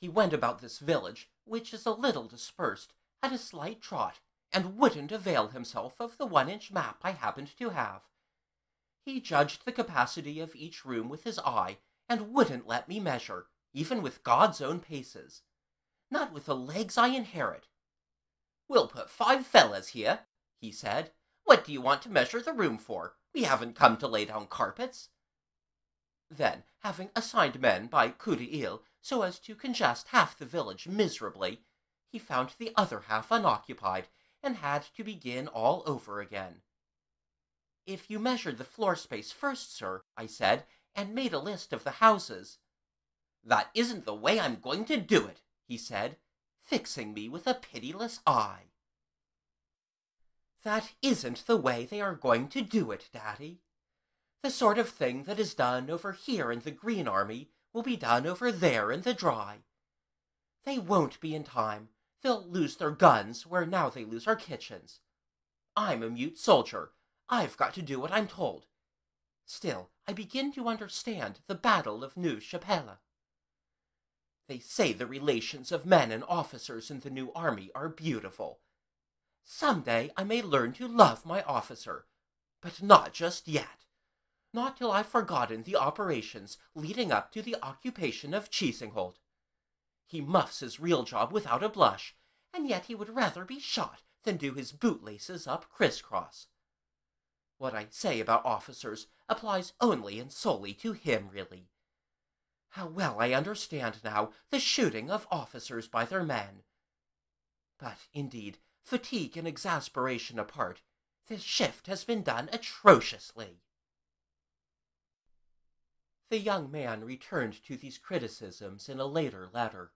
He went about this village, which is a little dispersed, at a slight trot, and wouldn't avail himself of the one inch map I happened to have. He judged the capacity of each room with his eye, and wouldn't let me measure, even with God's own paces. Not with the legs I inherit. We'll put five fellas here, he said. What do you want to measure the room for? We haven't come to lay down carpets. Then, having assigned men by coup d'oeil so as to congest half the village miserably, he found the other half unoccupied, and had to begin all over again. If you measured the floor space first, sir, I said, and made a list of the houses. That isn't the way I'm going to do it, he said, fixing me with a pitiless eye. That isn't the way they are going to do it, Daddy. The sort of thing that is done over here in the Green Army will be done over there in the Dry. They won't be in time. They'll lose their guns where now they lose our kitchens. I'm a mute soldier. I've got to do what I'm told. Still, I begin to understand the Battle of Neuve Chapelle. They say the relations of men and officers in the new army are beautiful. Some day I may learn to love my officer, but not just yet. Not till I've forgotten the operations leading up to the occupation of Cheesingholt. He muffs his real job without a blush, and yet he would rather be shot than do his bootlaces up crisscross. What I say about officers applies only and solely to him, really. How well I understand now the shooting of officers by their men. But, indeed, fatigue and exasperation apart, this shift has been done atrociously. The young man returned to these criticisms in a later letter.